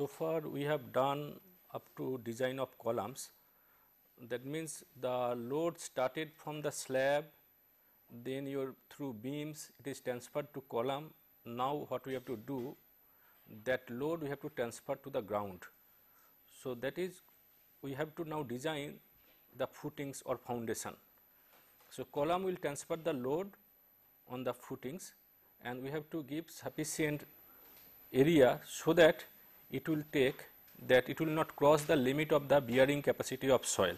So far we have done up to design of columns. That means the load started from the slab, then your through beams it is transferred to column. Now what we have to do that load we have to transfer to the ground. So that is we have to now design the footings or foundation. So column will transfer the load on the footings and we have to give sufficient area so that it will take that it will not cross the limit of the bearing capacity of soil.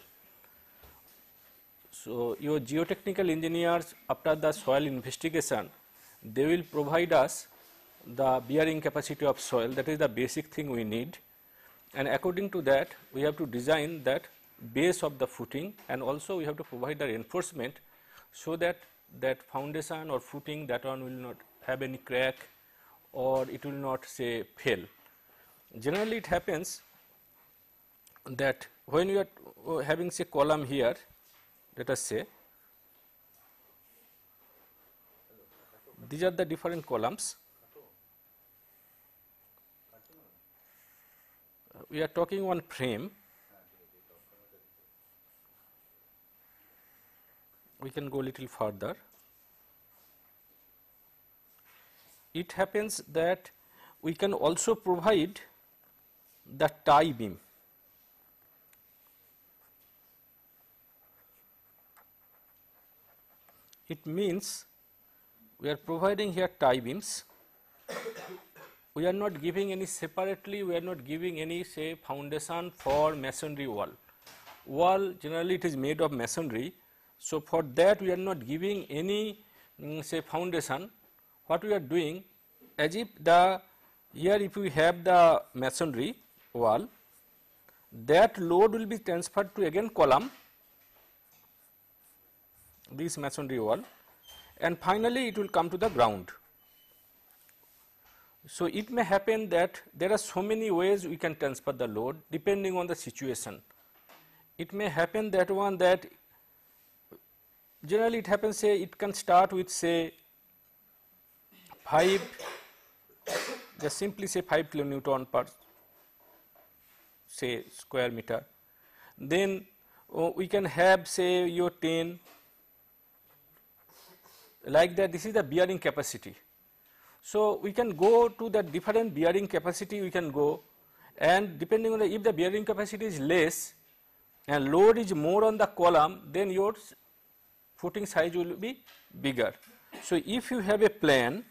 So, your geotechnical engineers after the soil investigation they will provide us the bearing capacity of soil that is the basic thing we need and according to that we have to design that base of the footing and also we have to provide the reinforcement so that that foundation or footing that one will not have any crack or it will not say fail. Generally it happens that when you are having say column here let us say these are the different columns. We are talking one frame. We can go little further. It happens that we can also provide the tie beam. It means we are providing here tie beams. we are not giving any separately, we are not giving any say foundation for masonry wall. Wall generally it is made of masonry. So, for that we are not giving any um, say foundation what we are doing as if the here if we have the masonry wall that load will be transferred to again column this masonry wall and finally it will come to the ground. So, it may happen that there are so many ways we can transfer the load depending on the situation. It may happen that one that generally it happens say it can start with say 5 just simply say 5 kilonewton per say square meter. Then uh, we can have say your 10 like that this is the bearing capacity. So we can go to the different bearing capacity we can go. And depending on the if the bearing capacity is less and load is more on the column then your footing size will be bigger. So if you have a plan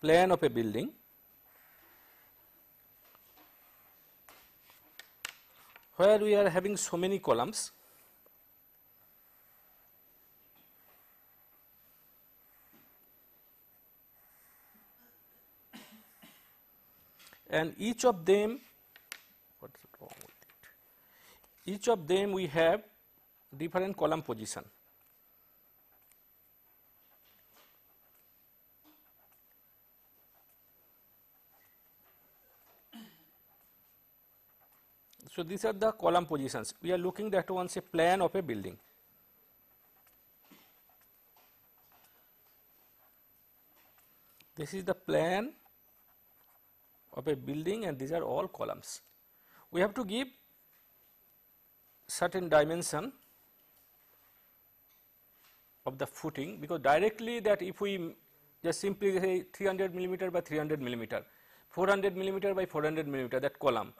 plan of a building where we are having so many columns. And each of them what is wrong with it? Each of them we have different column position So, these are the column positions. We are looking that once a plan of a building. This is the plan of a building and these are all columns. We have to give certain dimension of the footing because directly that if we just simply say 300 millimeter by 300 millimeter, 400 millimeter by 400 millimeter that column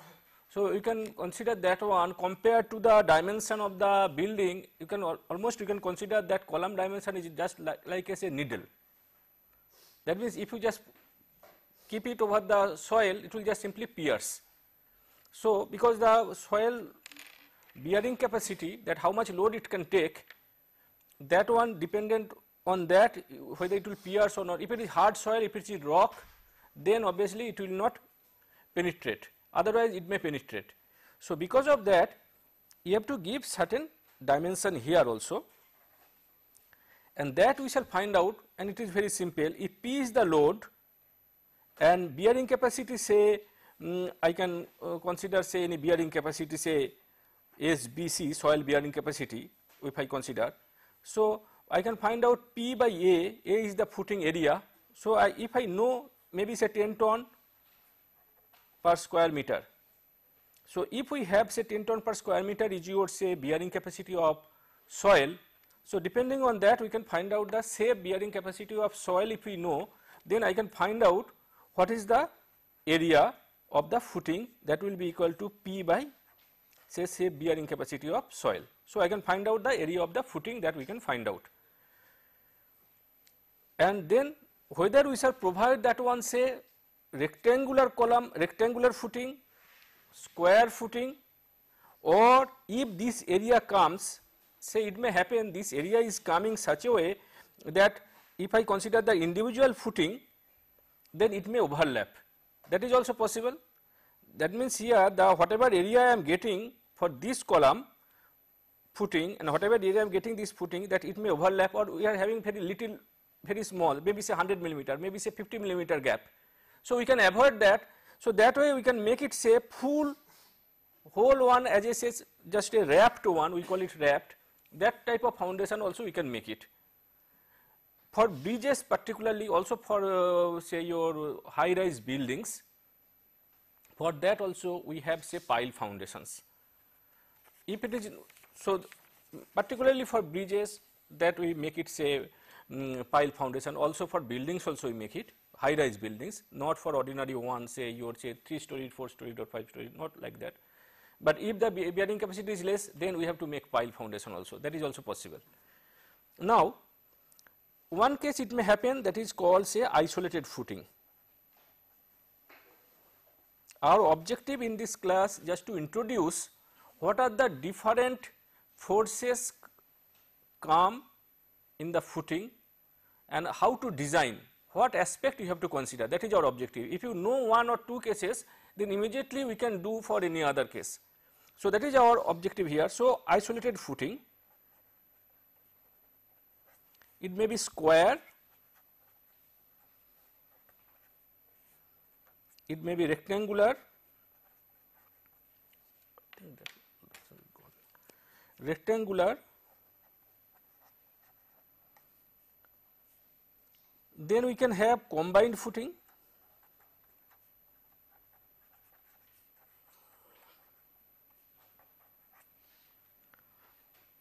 so, you can consider that one compared to the dimension of the building, you can almost you can consider that column dimension is just like, as a needle. That means, if you just keep it over the soil, it will just simply pierce. So, because the soil bearing capacity that how much load it can take, that one dependent on that whether it will pierce or not. If it is hard soil, if it is rock, then obviously it will not penetrate otherwise it may penetrate. So, because of that you have to give certain dimension here also and that we shall find out and it is very simple if P is the load and bearing capacity say um, I can uh, consider say any bearing capacity say SBC soil bearing capacity if I consider. So, I can find out P by A, A is the footing area. So, I, if I know maybe say 10 ton per square meter. So, if we have say 10 ton per square meter is your say bearing capacity of soil. So, depending on that we can find out the safe bearing capacity of soil if we know then I can find out what is the area of the footing that will be equal to P by say safe bearing capacity of soil. So, I can find out the area of the footing that we can find out. And then whether we shall provide that one say rectangular column, rectangular footing, square footing or if this area comes say it may happen this area is coming such a way that if I consider the individual footing then it may overlap that is also possible. That means here the whatever area I am getting for this column footing and whatever area I am getting this footing that it may overlap or we are having very little very small maybe say 100 millimeter maybe say 50 millimeter gap. So, we can avoid that. So, that way we can make it say full whole one as I says just a raft one we call it raft that type of foundation also we can make it. For bridges particularly also for uh, say your high rise buildings for that also we have say pile foundations. If it is so particularly for bridges that we make it say um, pile foundation also for buildings also we make it high rise buildings not for ordinary one say your say 3 story, 4 story or 5 story not like that. But if the bearing capacity is less then we have to make pile foundation also that is also possible. Now one case it may happen that is called say isolated footing. Our objective in this class just to introduce what are the different forces come in the footing and how to design what aspect you have to consider that is our objective. If you know one or two cases then immediately we can do for any other case. So, that is our objective here. So, isolated footing it may be square, it may be rectangular, rectangular then we can have combined footing.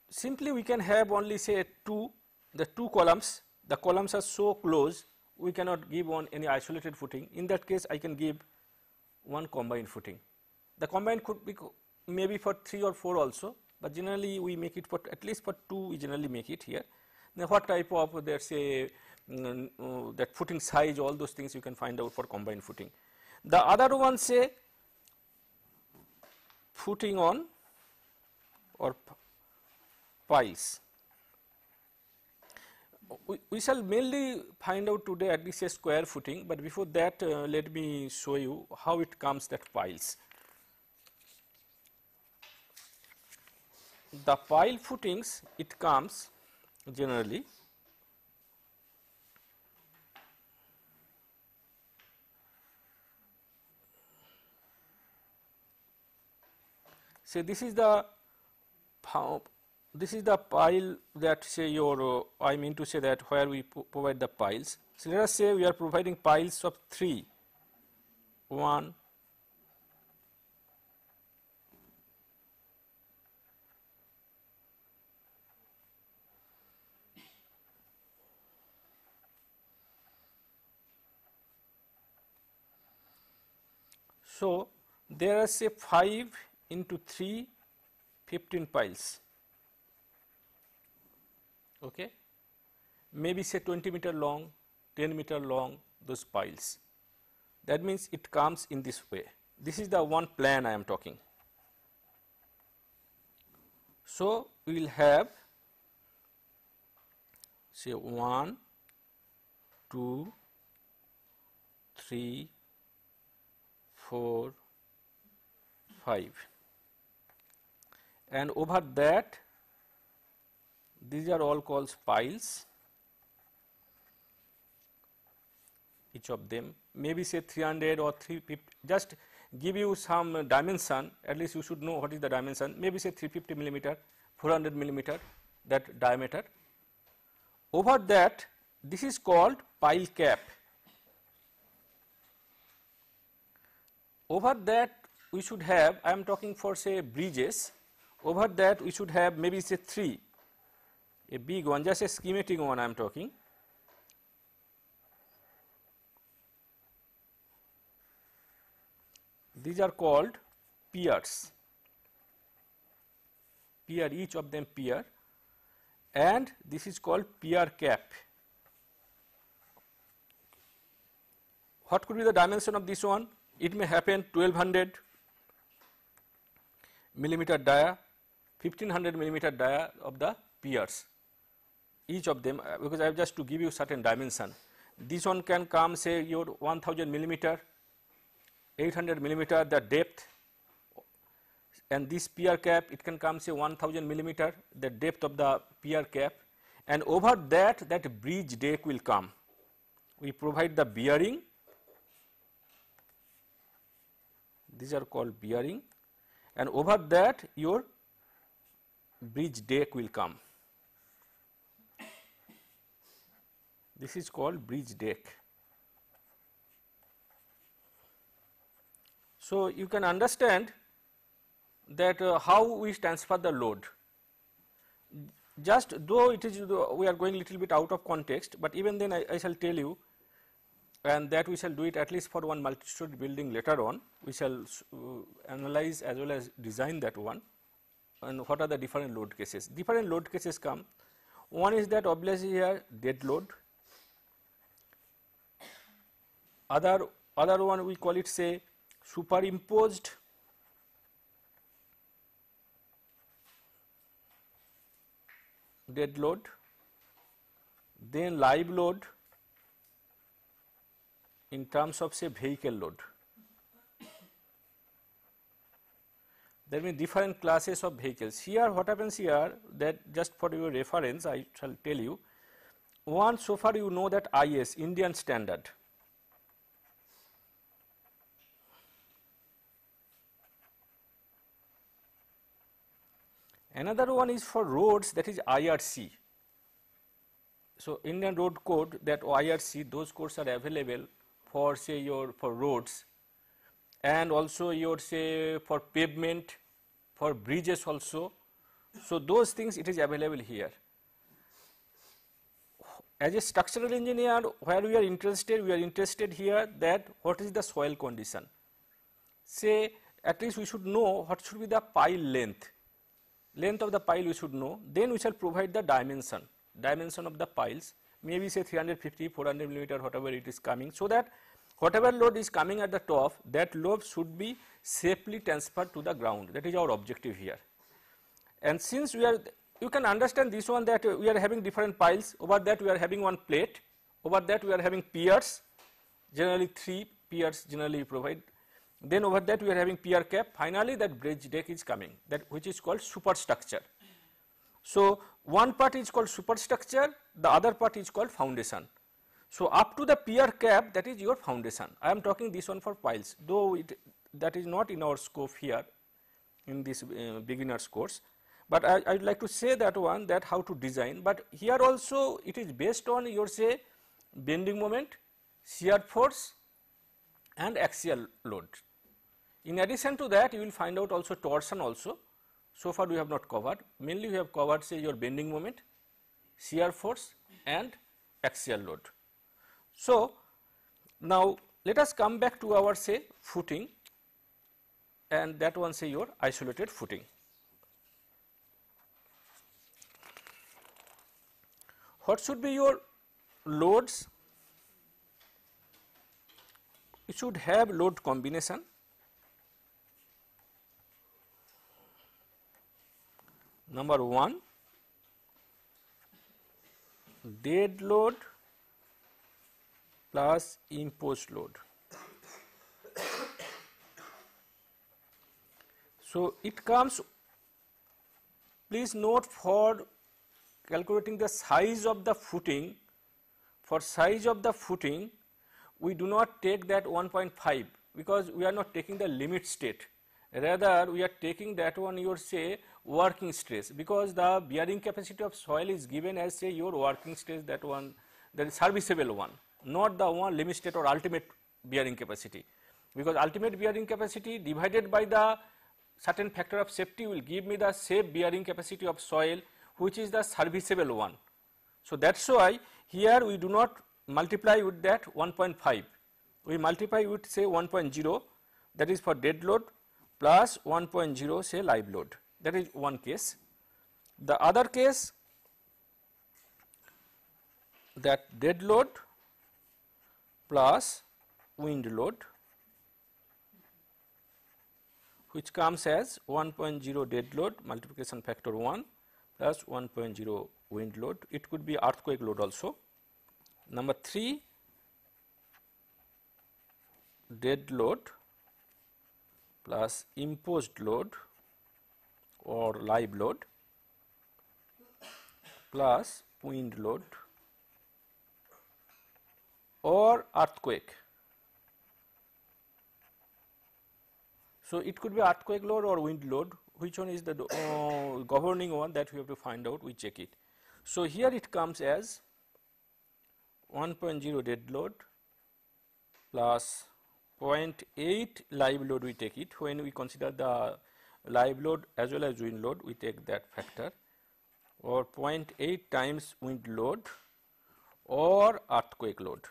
Simply we can have only say two the two columns. The columns are so close we cannot give on any isolated footing. In that case I can give one combined footing. The combined could be maybe for 3 or 4 also but generally we make it for at least for 2 we generally make it here. Now what type of there say that footing size all those things you can find out for combined footing. The other one say footing on or piles. We, we shall mainly find out today at least a square footing, but before that uh, let me show you how it comes that piles. the pile footings it comes generally say this is the this is the pile that say your uh, I mean to say that where we provide the piles. So, let us say we are providing piles of 3 1 So, there are say 5 into 3 15 piles. Okay? Maybe say 20 meter long 10 meter long those piles. That means it comes in this way. This is the one plan I am talking. So, we will have say 1 2 3 4, 5 and over that these are all called piles each of them maybe say 300 or 350 just give you some dimension. At least you should know what is the dimension. Maybe say 350 millimeter 400 millimeter that diameter. Over that this is called pile cap. Over that we should have, I am talking for say bridges, over that we should have maybe say 3, a big one, just a schematic one I am talking. These are called piers, pier each of them pier and this is called pier cap. What could be the dimension of this one? It may happen 1200 millimeter dia, 1500 millimeter dia of the piers, each of them uh, because I have just to give you certain dimension. This one can come say your 1000 millimeter, 800 millimeter the depth. And this pier cap it can come say 1000 millimeter the depth of the pier cap. And over that that bridge deck will come. We provide the bearing. These are called bearing. And over that your bridge deck will come. This is called bridge deck. So, you can understand that uh, how we transfer the load. Just though it is we are going little bit out of context, but even then I, I shall tell you and that we shall do it at least for one multi-story building later on. We shall uh, analyze as well as design that one and what are the different load cases. Different load cases come. One is that obviously here dead load, other, other one we call it say superimposed dead load, then live load, in terms of say vehicle load. There may different classes of vehicles. Here what happens here that just for your reference I shall tell you one so far you know that IS Indian standard Another one is for roads that is IRC. So, Indian road code that IRC those codes are available for say your for roads and also your say for pavement for bridges also. So, those things it is available here. As a structural engineer where we are interested we are interested here that what is the soil condition. Say at least we should know what should be the pile length, length of the pile we should know then we shall provide the dimension, dimension of the piles maybe say 350, 400 millimeter whatever it is coming. So, that whatever load is coming at the top that load should be safely transferred to the ground. That is our objective here. And since we are you can understand this one that we are having different piles. Over that we are having one plate. Over that we are having piers. Generally 3 piers generally provide. Then over that we are having pier cap. Finally that bridge deck is coming that which is called superstructure. So, one part is called superstructure, the other part is called foundation. So, up to the pier cap that is your foundation. I am talking this one for piles, though it, that is not in our scope here in this uh, beginners course. But I, I would like to say that one that how to design, but here also it is based on your say bending moment, shear force and axial load. In addition to that you will find out also torsion also so far we have not covered mainly we have covered say your bending moment, shear force and axial load. So, now let us come back to our say footing and that one say your isolated footing. What should be your loads? You should have load combination number 1 dead load plus imposed load. So, it comes please note for calculating the size of the footing for size of the footing we do not take that 1.5 because we are not taking the limit state rather we are taking that one your say working stress because the bearing capacity of soil is given as say your working stress that one that is serviceable one not the one limit state or ultimate bearing capacity because ultimate bearing capacity divided by the certain factor of safety will give me the safe bearing capacity of soil which is the serviceable one. So, that is why here we do not multiply with that 1.5, we multiply with say 1.0 that is for dead load plus 1.0 say live load that is one case. The other case that dead load plus wind load which comes as 1.0 dead load multiplication factor 1 plus 1.0 wind load. It could be earthquake load also. Number 3 dead load plus imposed load or live load plus wind load or earthquake. So, it could be earthquake load or wind load which one is the uh, governing one that we have to find out we check it. So, here it comes as 1.0 dead load plus 0.8 live load we take it when we consider the live load as well as wind load we take that factor or 0.8 times wind load or earthquake load.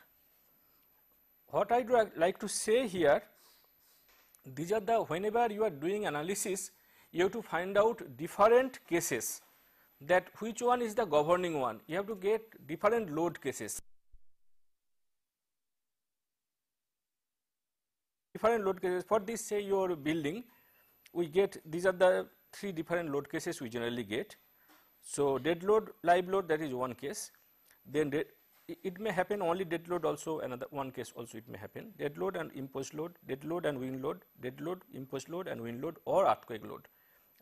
What I would like to say here these are the whenever you are doing analysis you have to find out different cases that which one is the governing one you have to get different load cases. Different load cases for this say your building we get these are the three different load cases we generally get. So, dead load, live load that is one case, then it may happen only dead load also another one case also it may happen dead load and imposed load, dead load and wind load, dead load, imposed load and wind load or earthquake load.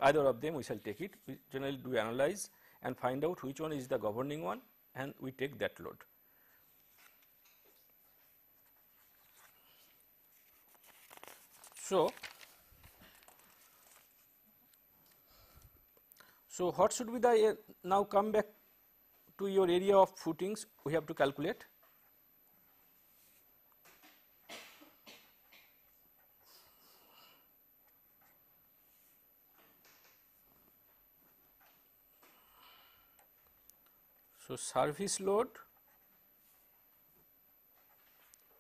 Either of them we shall take it, we generally do analyze and find out which one is the governing one and we take that load. So, So, what should be the uh, now come back to your area of footings we have to calculate. So, service load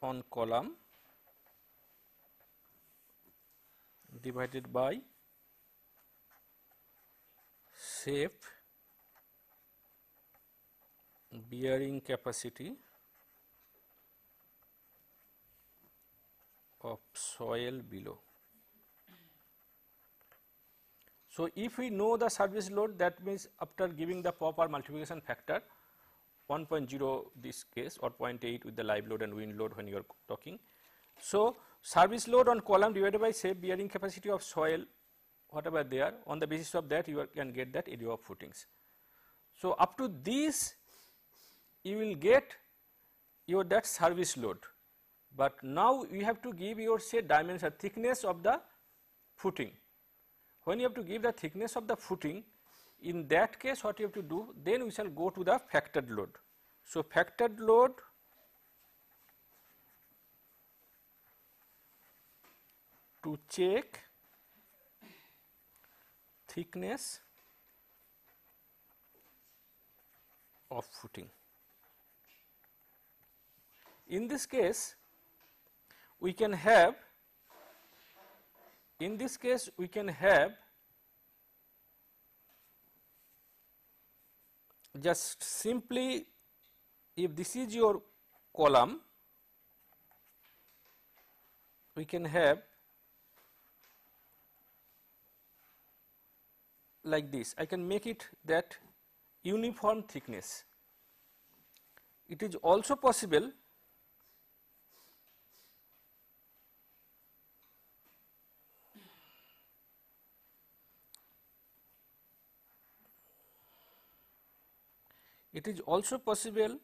on column divided by safe bearing capacity of soil below. So, if we know the service load that means after giving the proper multiplication factor 1.0 this case or 0.8 with the live load and wind load when you are talking. So, service load on column divided by say bearing capacity of soil whatever they are on the basis of that you can get that area of footings. So, up to this you will get your that service load, but now you have to give your say dimension thickness of the footing. When you have to give the thickness of the footing in that case what you have to do then we shall go to the factored load. So, factored load to check thickness of footing. In this case, we can have in this case we can have just simply if this is your column we can have like this, I can make it that uniform thickness. It is also possible it is also possible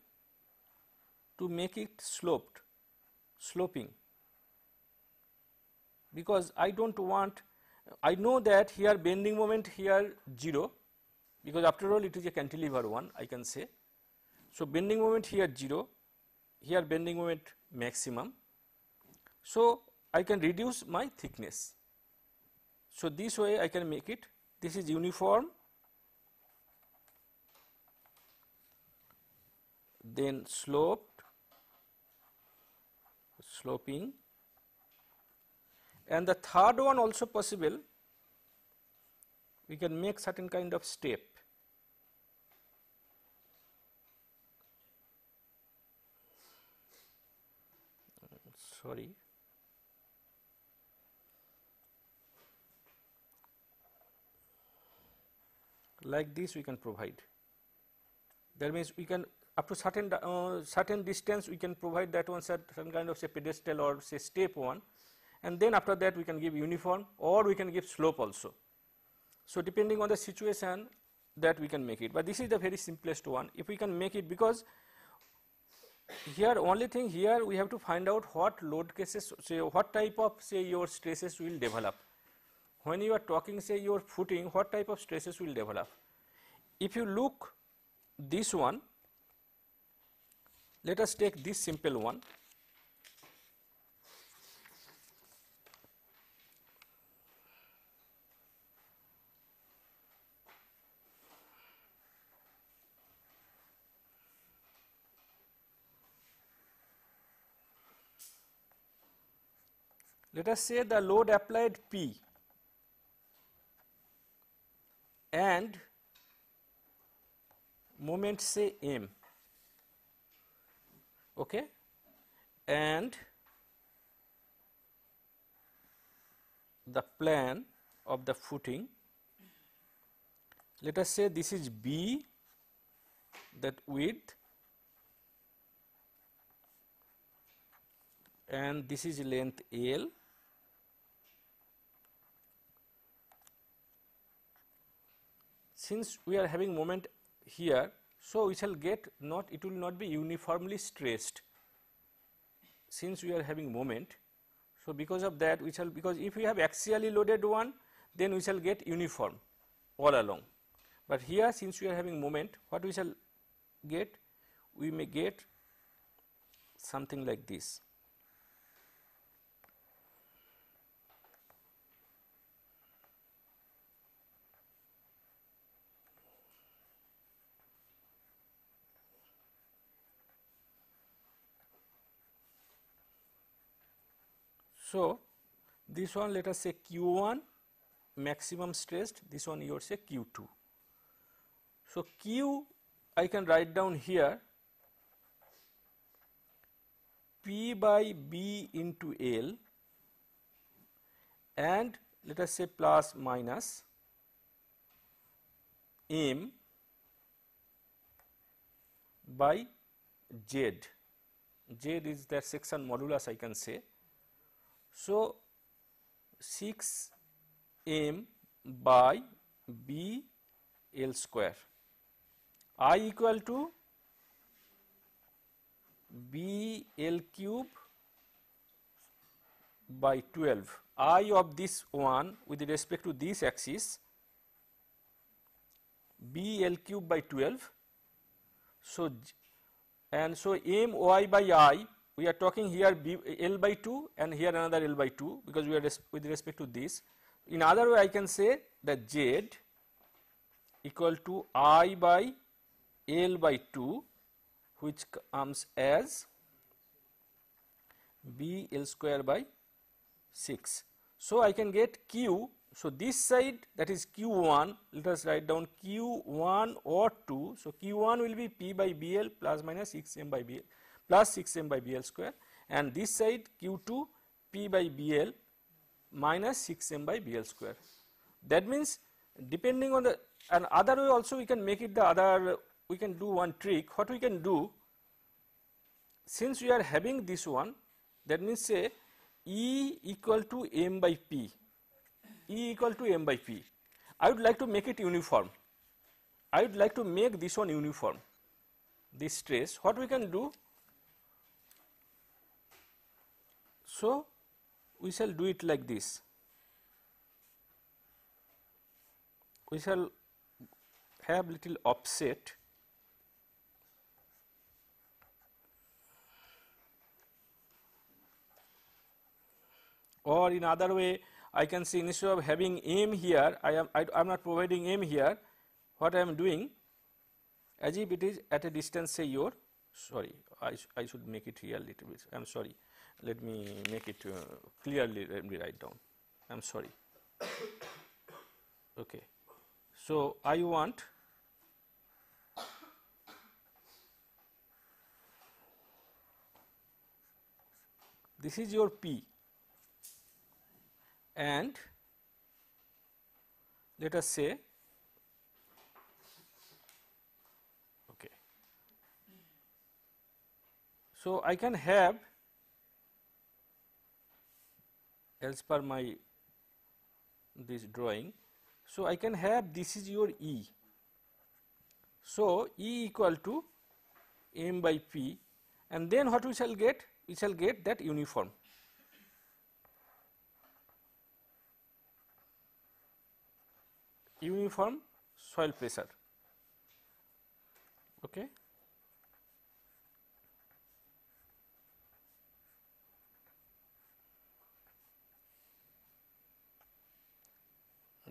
to make it sloped, sloping because I do not want I know that here bending moment here 0 because after all it is a cantilever one I can say. So, bending moment here 0, here bending moment maximum. So, I can reduce my thickness. So, this way I can make it this is uniform then sloped sloping. And the third one also possible. We can make certain kind of step. Sorry. Like this we can provide. That means we can up to certain uh, certain distance we can provide that one certain kind of say pedestal or say step one and then after that we can give uniform or we can give slope also. So, depending on the situation that we can make it, but this is the very simplest one if we can make it because here only thing here we have to find out what load cases say what type of say your stresses will develop. When you are talking say your footing what type of stresses will develop. If you look this one let us take this simple one. Let us say the load applied P and moment say M okay and the plan of the footing let us say this is B that width and this is length L since we are having moment here so, we shall get not it will not be uniformly stressed since we are having moment. So, because of that we shall because if we have axially loaded one then we shall get uniform all along. But here since we are having moment what we shall get we may get something like this. So, this one let us say Q1 maximum stressed, this one you would say Q2. So, Q I can write down here P by B into L and let us say plus minus M by Z. Z is the section modulus I can say so, 6 m by b l square i equal to b l cube by 12 i of this one with respect to this axis b l cube by 12 so and so m y by i we are talking here B, L by 2 and here another L by 2 because we are res with respect to this. In other way I can say that Z equal to I by L by 2 which comes as B L square by 6. So, I can get Q. So, this side that is Q1 let us write down Q1 or 2. So, Q1 will be P by BL plus minus 6 M by BL plus 6 m by bl square and this side q2 p by bl minus 6 m by bl square. That means depending on the and other way also we can make it the other we can do one trick. What we can do since we are having this one that means say E equal to m by p E equal to m by p. I would like to make it uniform. I would like to make this one uniform. This stress what we can do So, we shall do it like this. We shall have little offset. Or in other way I can say instead of having m here I am I am not providing m here. What I am doing as if it is at a distance say your sorry I, I should make it here little bit. I am sorry let me make it uh, clearly let me write down. I am sorry. Okay. So I want this is your P. And let us say okay. So, I can have as per my this drawing. So, I can have this is your E. So, E equal to m by P and then what we shall get? We shall get that uniform. uniform soil pressure. Okay.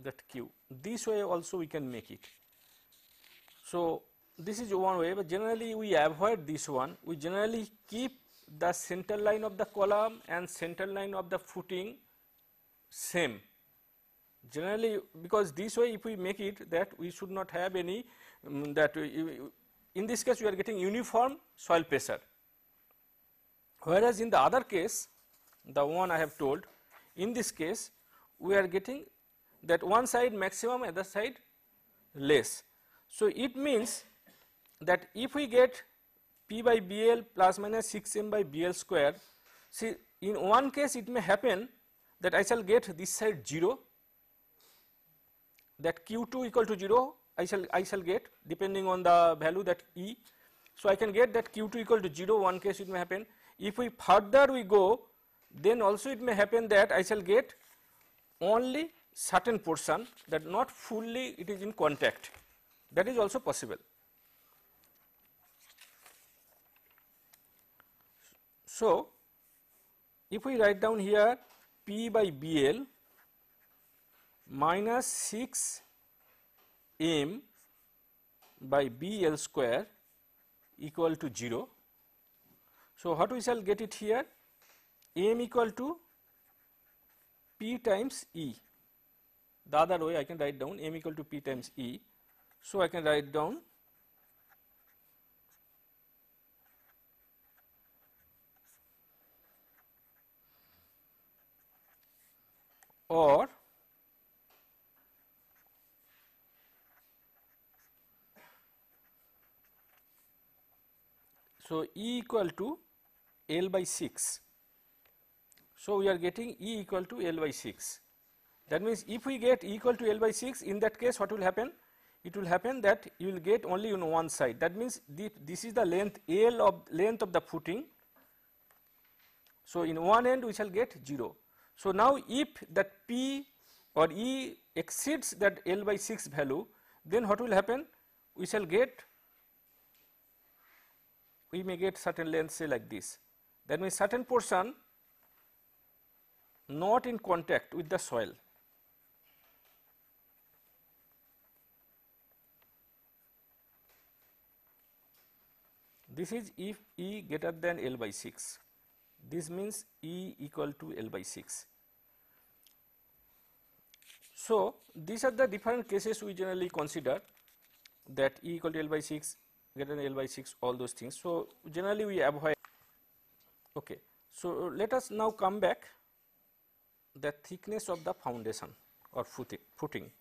That q. This way also we can make it. So, this is one way, but generally we avoid this one. We generally keep the center line of the column and center line of the footing same generally because this way if we make it that we should not have any um, that we, in this case we are getting uniform soil pressure whereas in the other case the one I have told in this case we are getting that one side maximum other side less. So, it means that if we get P by BL plus minus 6 m by BL square see in one case it may happen that I shall get this side 0 that q2 equal to 0 I shall I shall get depending on the value that E. So, I can get that q2 equal to 0 one case it may happen. If we further we go then also it may happen that I shall get only certain portion that not fully it is in contact that is also possible. So, if we write down here P by BL minus 6 m by b l square equal to 0. So, what we shall get it here m equal to p times e the other way I can write down m equal to p times e. So, I can write down or So, E equal to L by 6. So, we are getting E equal to L by 6. That means, if we get E equal to L by 6 in that case what will happen? It will happen that you will get only on one side that means, the, this is the length L of length of the footing. So, in one end we shall get 0. So, now if that P or E exceeds that L by 6 value then what will happen? We shall get we may get certain length say like this. That means certain portion not in contact with the soil. This is if E greater than L by 6. This means E equal to L by 6. So, these are the different cases we generally consider that E equal to L by 6 greater than L by 6 all those things. So, generally we avoid okay. So, let us now come back the thickness of the foundation or footing. footing.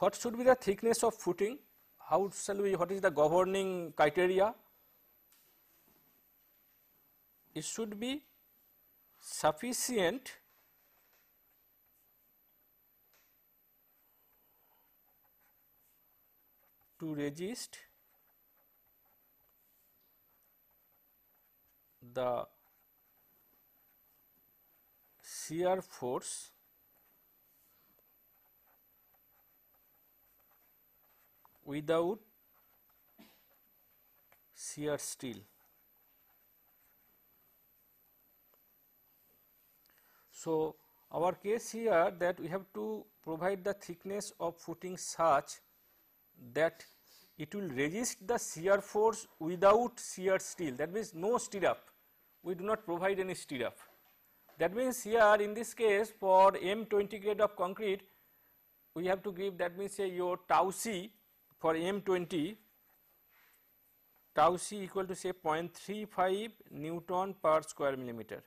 What should be the thickness of footing? How shall we, what is the governing criteria? It should be sufficient to resist the shear force without shear steel. So, our case here that we have to provide the thickness of footing such that it will resist the shear force without shear steel that means no stirrup we do not provide any stirrup. That means here in this case for M20 grade of concrete we have to give that means say your tau c for M20 tau c equal to say 0.35 Newton per square millimeter.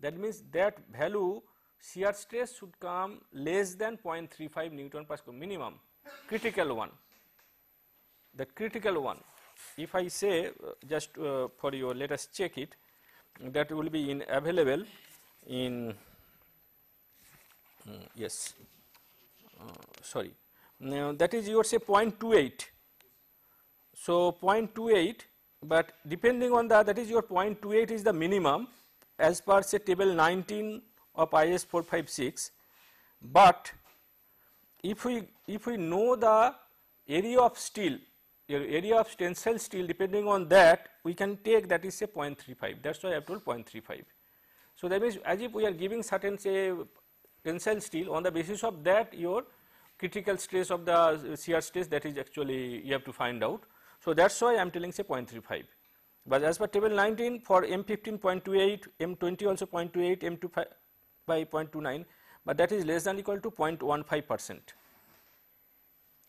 That means that value shear stress should come less than 0.35 Newton per square minimum critical one. The critical one if I say uh, just uh, for your let us check it that will be in available in um, yes uh, sorry now that is your say 0.28 so 0.28 but depending on the that is your 0.28 is the minimum as per say table 19 of IS 456 but if we if we know the area of steel your area of tensile steel depending on that we can take that is say 0.35 that is why I have told 0.35. So, that means as if we are giving certain say tensile steel on the basis of that your critical stress of the shear stress that is actually you have to find out. So, that is why I am telling say 0.35. But as per table 19 for M15 0.28, M20 also 0.28, M2 by 0.29, but that is less than equal to 0.15 percent.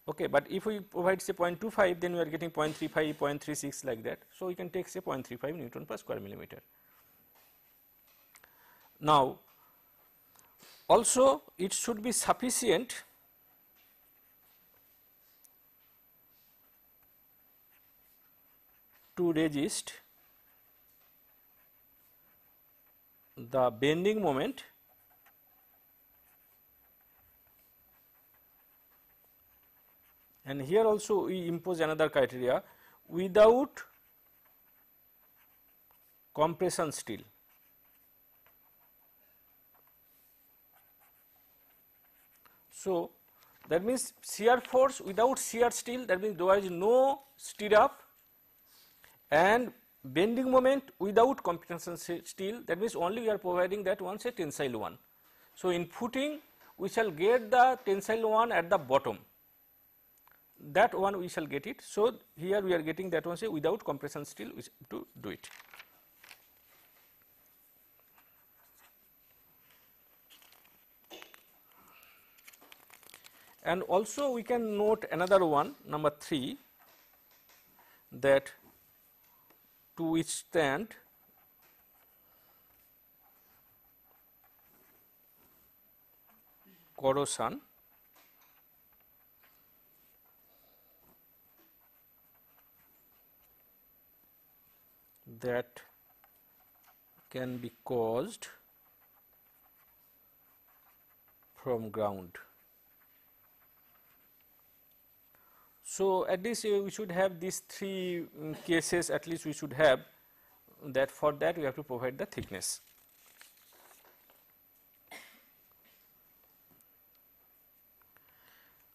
Okay, but if we provide say 0.25 then we are getting 0.35, 0.36 like that. So, we can take say 0.35 Newton per square millimeter. Now, also it should be sufficient to resist the bending moment and here also we impose another criteria without compression steel. So, that means shear force without shear steel that means there is no stirrup and bending moment without compression steel that means only we are providing that one say tensile one. So, in footing we shall get the tensile one at the bottom that one we shall get it. So, here we are getting that one say without compression steel to do it. And also we can note another one number 3 that to withstand corrosion that can be caused from ground. So, at least we should have these three um, cases at least we should have that for that we have to provide the thickness.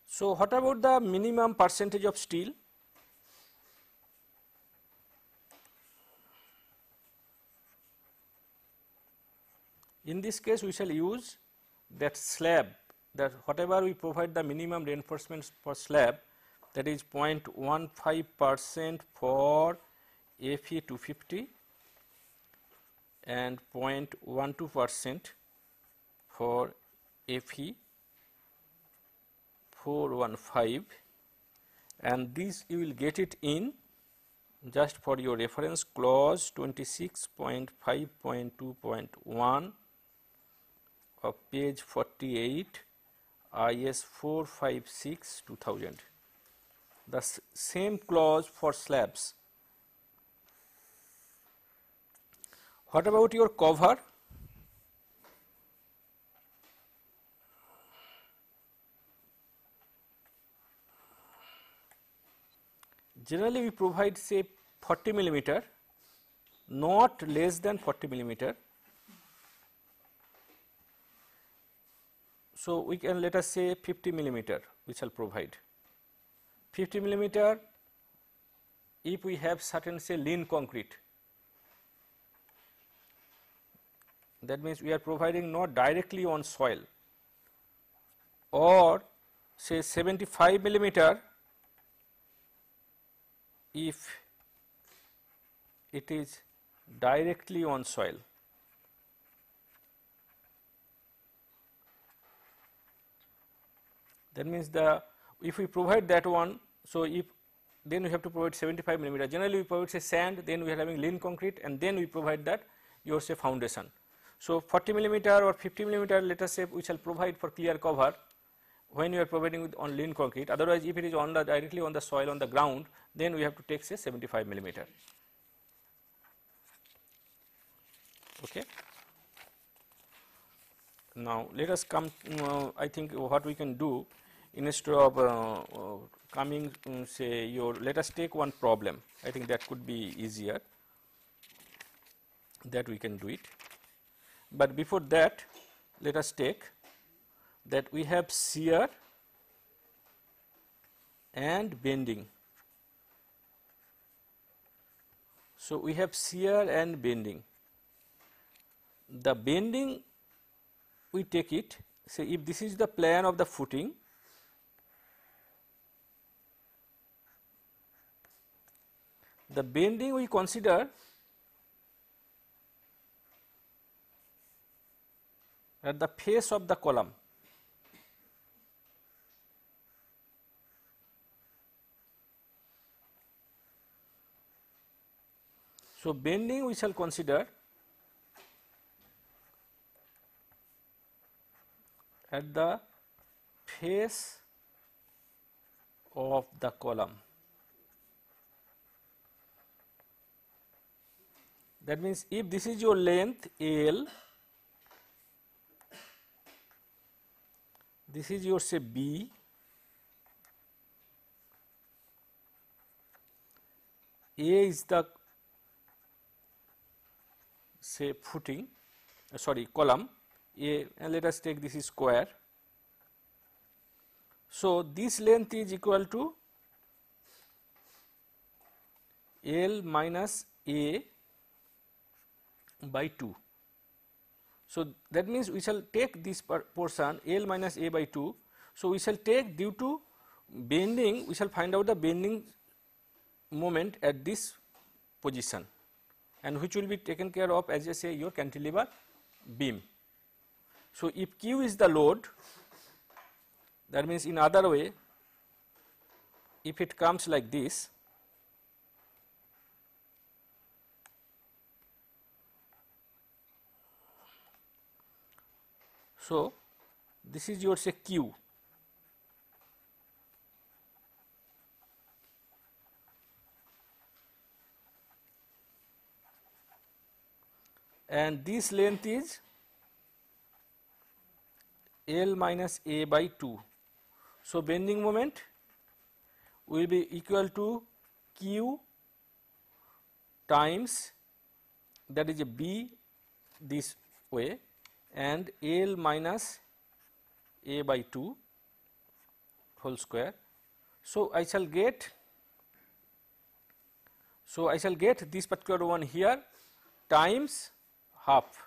So, what about the minimum percentage of steel? In this case, we shall use that slab that whatever we provide the minimum reinforcements for slab that is 0.15 percent for Fe 250 and 0.12 percent for Fe 415 and this you will get it in just for your reference clause 26.5.2.1 of page 48 IS 456 2000. The same clause for slabs. What about your cover? Generally we provide say 40 millimeter, not less than 40 millimeter So, we can let us say 50 millimeter we shall provide. 50 millimeter if we have certain say lean concrete that means we are providing not directly on soil or say 75 millimeter if it is directly on soil. That means the if we provide that one, so if then we have to provide 75 millimeter. Generally, we provide say sand, then we are having lean concrete, and then we provide that your say foundation. So 40 millimeter or 50 millimeter, let us say we shall provide for clear cover when you are providing with on lean concrete. Otherwise, if it is on the directly on the soil on the ground, then we have to take say 75 millimeter. Okay. Now let us come. Uh, I think what we can do instead of uh, uh, coming um, say your let us take one problem. I think that could be easier that we can do it. But before that, let us take that we have shear and bending. So, we have shear and bending. The bending we take it say if this is the plan of the footing the bending we consider at the face of the column. So, bending we shall consider at the face of the column. That means, if this is your length L this is your say B A is the say footing uh, sorry column A and let us take this is square. So, this length is equal to L minus A by 2. So, that means we shall take this portion L minus A by 2. So, we shall take due to bending we shall find out the bending moment at this position and which will be taken care of as I say your cantilever beam. So, if Q is the load that means in other way if it comes like this So, this is your say Q. and this length is L minus A by 2. So, bending moment will be equal to Q times that is a B this way and L minus A by 2 whole square. So, I shall get so I shall get this particular one here times half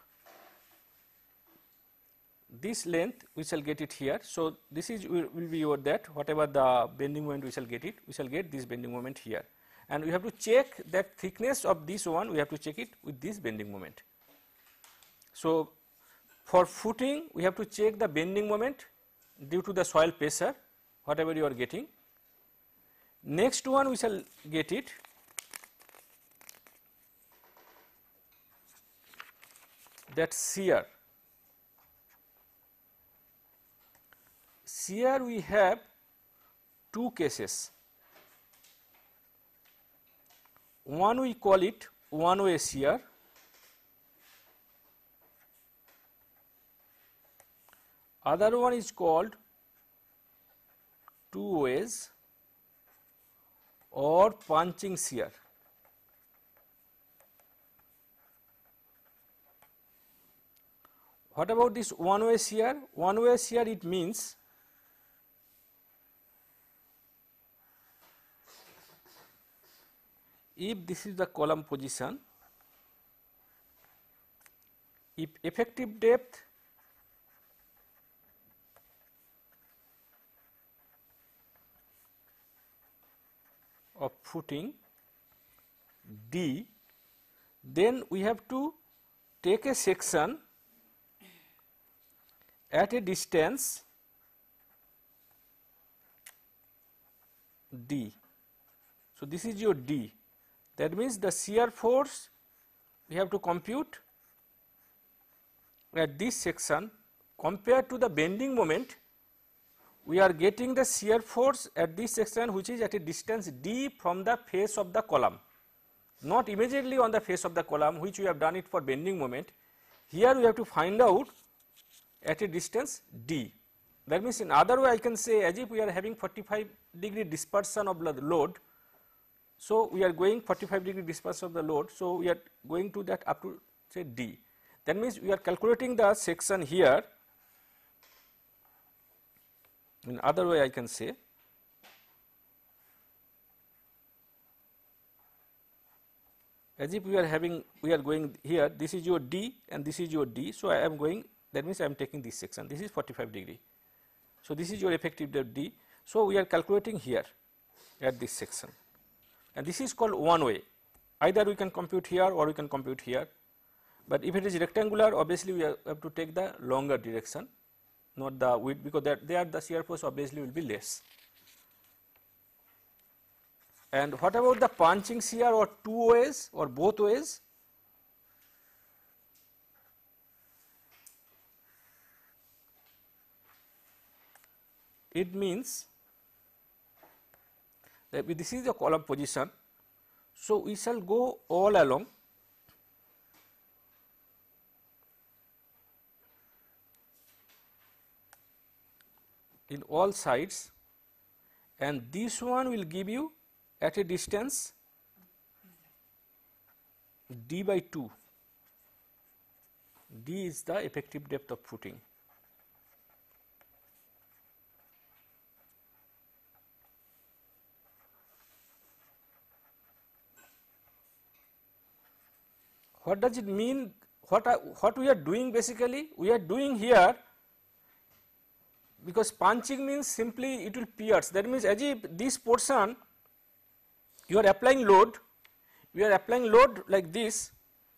this length we shall get it here. So, this is will, be your that whatever the bending moment we shall get it we shall get this bending moment here and we have to check that thickness of this one we have to check it with this bending moment. So, for footing, we have to check the bending moment due to the soil pressure, whatever you are getting. Next one we shall get it that shear. Shear we have two cases. One we call it one way shear Other one is called two ways or punching shear. What about this one way shear? One way shear it means if this is the column position, if effective depth of footing D, then we have to take a section at a distance D. So, this is your D that means the shear force we have to compute at this section compared to the bending moment we are getting the shear force at this section which is at a distance d from the face of the column. Not immediately on the face of the column which we have done it for bending moment. Here we have to find out at a distance d. That means in other way I can say as if we are having 45 degree dispersion of the load. So we are going 45 degree dispersion of the load. So we are going to that up to say d. That means we are calculating the section here in other way I can say as if we are having we are going here this is your D and this is your D. So, I am going that means I am taking this section this is 45 degree. So, this is your effective depth D. So, we are calculating here at this section and this is called one way either we can compute here or we can compute here, but if it is rectangular obviously we have to take the longer direction not the width because that there the shear force obviously will be less. And what about the punching shear or two ways or both ways? It means that this is the column position. So, we shall go all along in all sides and this one will give you at a distance d by 2 d is the effective depth of footing. What does it mean? What are, what we are doing basically? We are doing here because punching means simply it will pierce that means as if this portion you are applying load you are applying load like this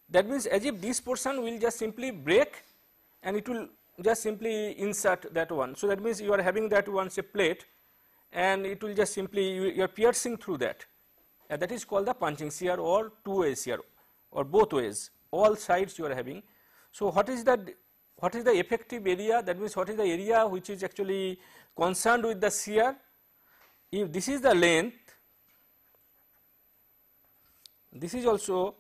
that means as if this portion will just simply break and it will just simply insert that one. So, that means you are having that one say plate and it will just simply you, you are piercing through that and that is called the punching shear or two ways shear or both ways all sides you are having. So, what is that what is the effective area? That means what is the area which is actually concerned with the shear? If this is the length this is also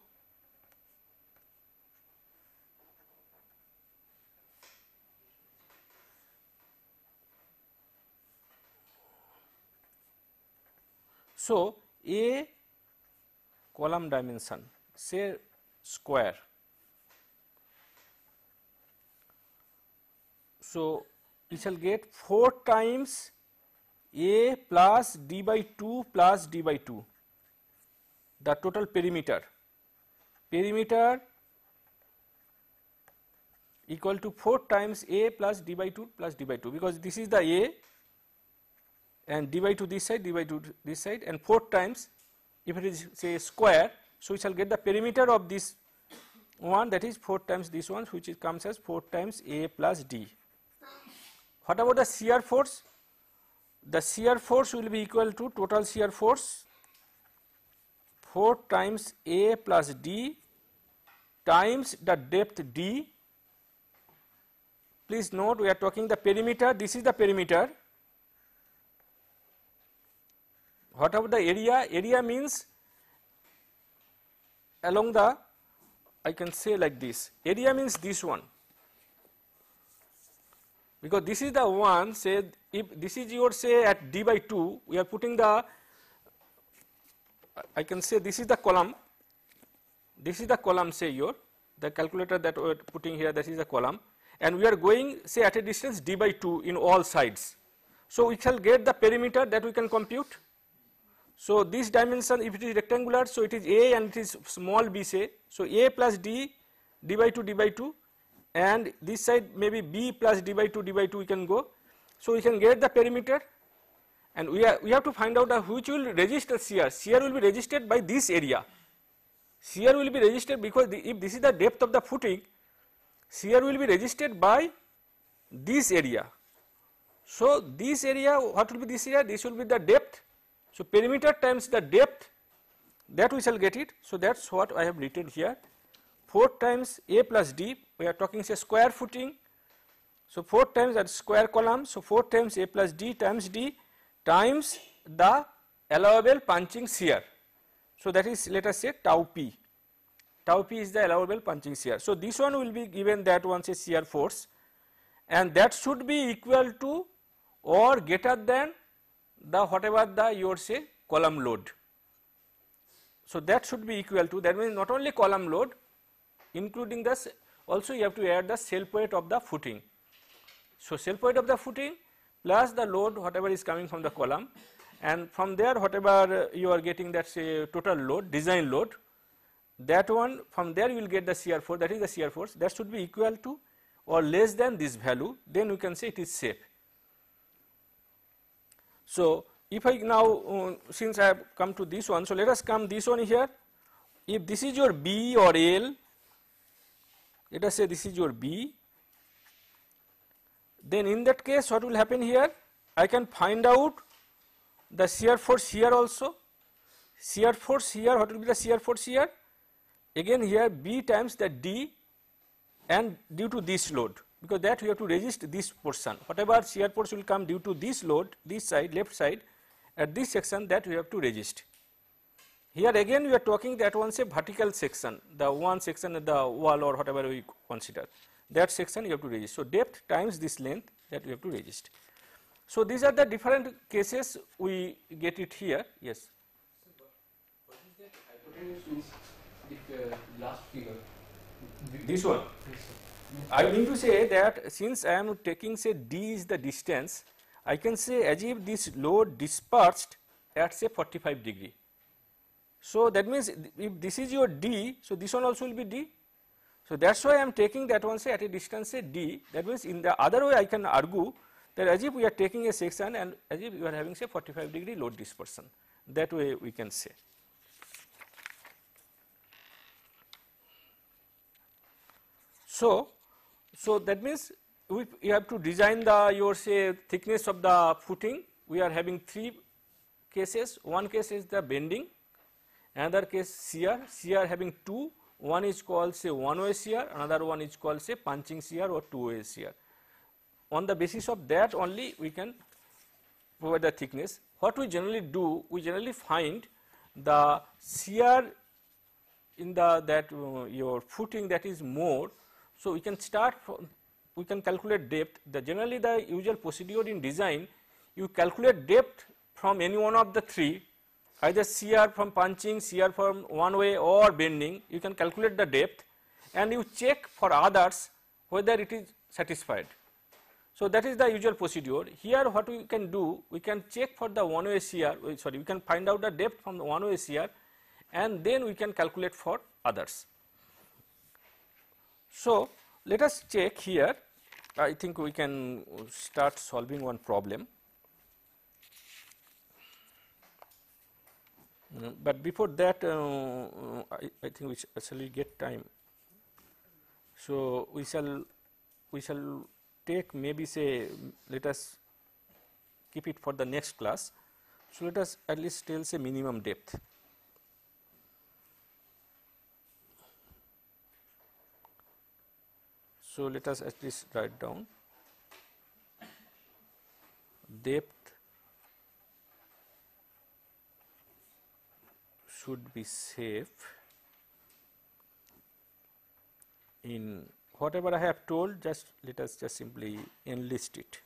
so a column dimension say square So, we shall get 4 times A plus d by 2 plus d by 2 the total perimeter. Perimeter equal to 4 times A plus d by 2 plus d by 2 because this is the A and d by 2 this side d by 2 this side and 4 times if it is say square. So, we shall get the perimeter of this one that is 4 times this one which comes as 4 times A plus d. What about the shear force? The shear force will be equal to total shear force 4 times A plus D times the depth D. Please note we are talking the perimeter, this is the perimeter. What about the area? Area means along the I can say like this area means this one because this is the one say if this is your say at d by 2 we are putting the I can say this is the column this is the column say your the calculator that we are putting here this is the column and we are going say at a distance d by 2 in all sides. So, we shall get the perimeter that we can compute. So, this dimension if it is rectangular, so it is A and it is small b say. So, A plus D d by 2 d by 2 and this side maybe b plus d by 2 d by 2 we can go. So, we can get the perimeter and we, are, we have to find out which will register shear. Shear will be registered by this area. Shear will be registered because the, if this is the depth of the footing, shear will be registered by this area. So, this area what will be this area? This will be the depth. So, perimeter times the depth that we shall get it. So, that is what I have written here 4 times a plus d we are talking say square footing. So, 4 times that square column. So, 4 times a plus d times d times the allowable punching shear. So, that is let us say tau p, tau p is the allowable punching shear. So, this one will be given that one say shear force and that should be equal to or greater than the whatever the your say column load. So, that should be equal to that means not only column load including this also you have to add the self weight of the footing. So, self weight of the footing plus the load whatever is coming from the column and from there whatever you are getting that say total load design load that one from there you will get the shear force that is the shear force that should be equal to or less than this value then you can say it is safe. So, if I now uh, since I have come to this one so let us come this one here if this is your B or L let us say this is your B then in that case what will happen here I can find out the shear force here also shear force here what will be the shear force here again here B times the D and due to this load because that we have to resist this portion whatever shear force will come due to this load this side left side at this section that we have to resist. Here again we are talking that one say vertical section the one section at the wall or whatever we consider that section you have to resist. So, depth times this length that we have to resist. So, these are the different cases we get it here yes. So, what is that hypotenuse means if uh, last figure? This one. I mean to say that since I am taking say d is the distance, I can say as if this load dispersed at say 45 degree. So, that means if this is your d, so this one also will be d. So, that is why I am taking that one say at a distance say d, that means in the other way I can argue that as if we are taking a section and as if you are having say 45 degree load dispersion, that way we can say. So, so that means we, we have to design the your say thickness of the footing. We are having three cases. One case is the bending, another case shear, shear having two. One is called say one way shear, another one is called say punching shear or two way shear. On the basis of that only we can provide the thickness. What we generally do, we generally find the shear in the that uh, your footing that is more so, we can start from, we can calculate depth the generally the usual procedure in design you calculate depth from any one of the three either shear from punching, shear from one way or bending you can calculate the depth and you check for others whether it is satisfied. So, that is the usual procedure here what we can do we can check for the one way shear sorry we can find out the depth from the one way shear and then we can calculate for others. So, let us check here I think we can start solving one problem. Mm, but before that uh, I, I, think we shall get time. So, we shall we shall take maybe say let us keep it for the next class. So, let us at least tell say minimum depth. So, let us at least write down depth should be safe in whatever I have told just let us just simply enlist it.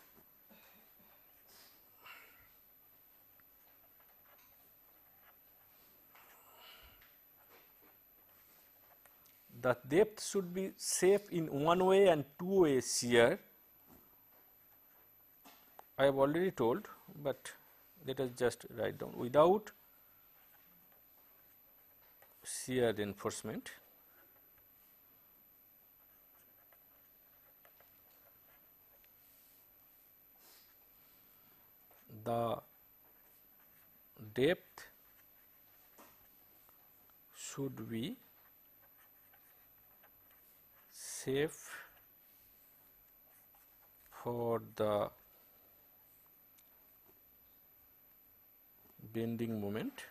the depth should be safe in one way and two way shear. I have already told, but let us just write down without shear reinforcement. The depth should be safe for the bending moment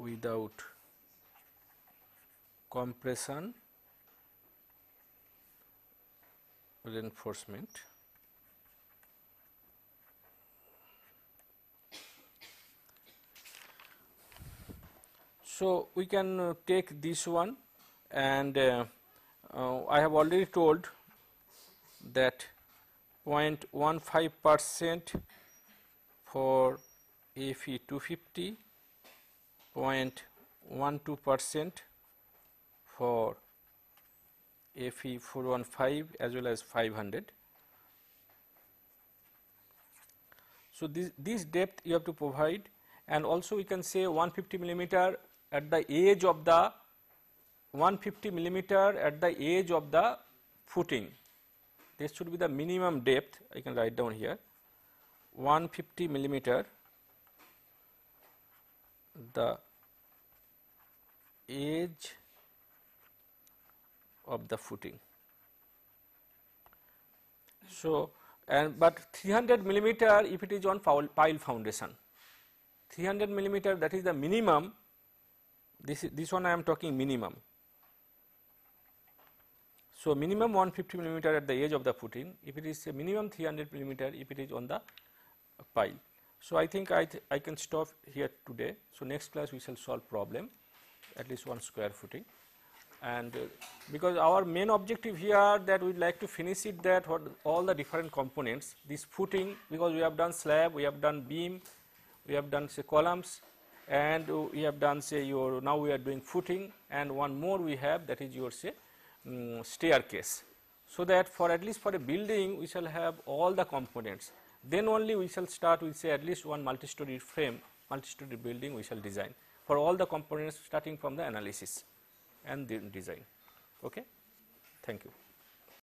without compression reinforcement. So, we can uh, take this one and uh, uh, I have already told that 0.15 percent for Fe 250, 0.12 percent for Fe 415 as well as 500. So, this, this depth you have to provide and also we can say 150 millimeter at the edge of the 150 millimeter at the edge of the footing. This should be the minimum depth I can write down here 150 millimeter the edge of the footing. So, and but 300 millimeter if it is on pile foundation 300 millimeter that is the minimum this this one I am talking minimum. So, minimum 150 millimeter at the edge of the footing if it is a minimum 300 millimeter if it is on the pile. So, I think I, th I can stop here today. So, next class we shall solve problem at least one square footing and uh, because our main objective here that we would like to finish it that what all the different components this footing because we have done slab, we have done beam, we have done say columns and we have done say your now we are doing footing and one more we have that is your say um, staircase. So, that for at least for a building we shall have all the components then only we shall start with say at least one multi-story frame multi-story building we shall design for all the components starting from the analysis and the design. Okay? Thank you.